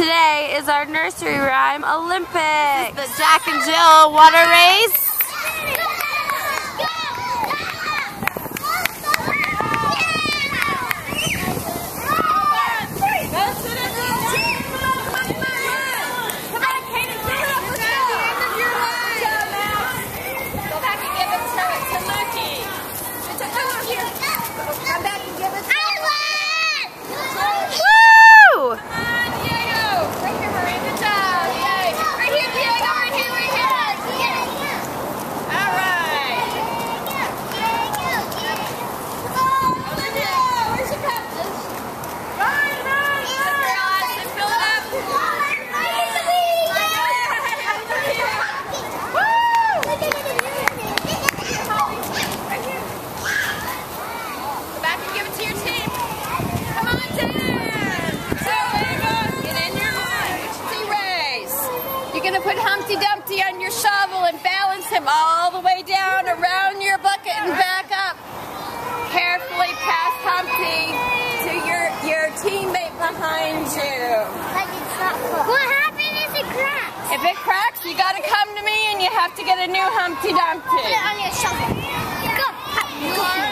Today is our nursery rhyme Olympics. the Jack and Jill water race. You're going to put Humpty Dumpty on your shovel and balance him all the way down around your bucket and back up. Carefully past Humpty to your, your teammate behind you. What happens if it cracks? If it cracks, you got to come to me and you have to get a new Humpty Dumpty. Put it on your shovel. Go.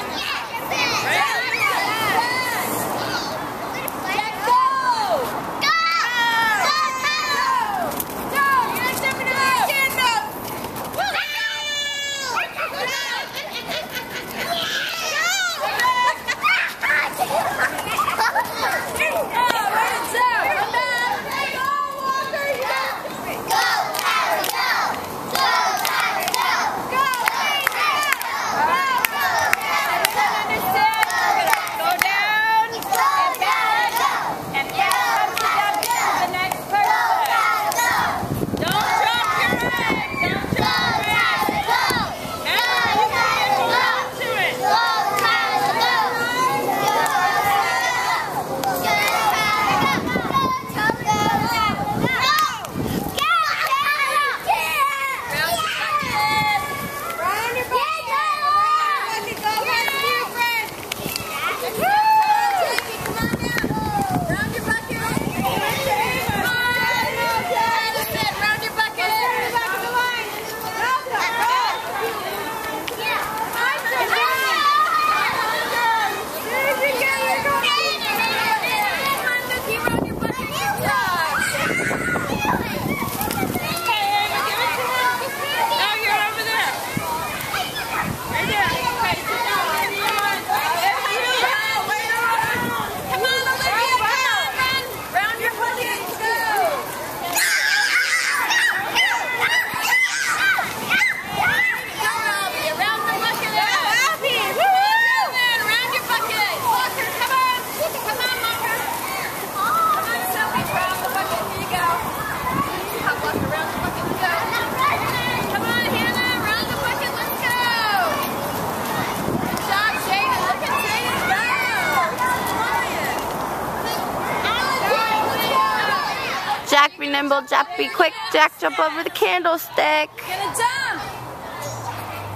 Nimble, Jack be quick, Jack jump over the candlestick. Get a jump!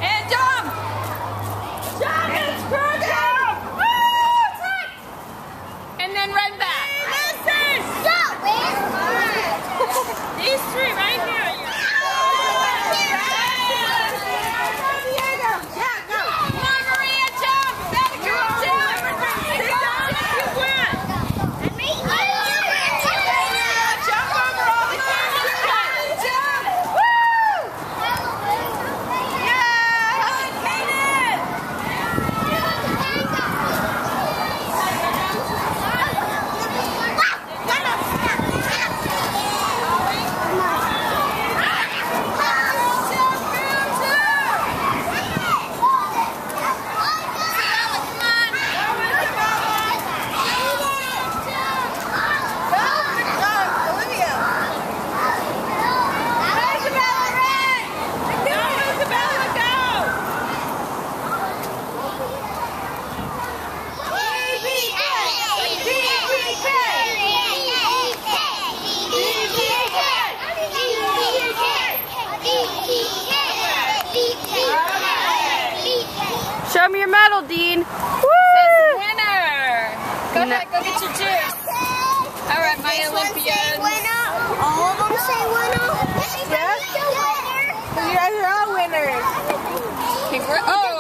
And jump! Jump and screw jump! Ah, and then run back. These three right Show me your medal, Dean. Woo! Says winner. Go no. ahead, go get your juice. All right, my Olympians. All of them say winner. Yep. Winner. You guys are all winners. Okay, oh.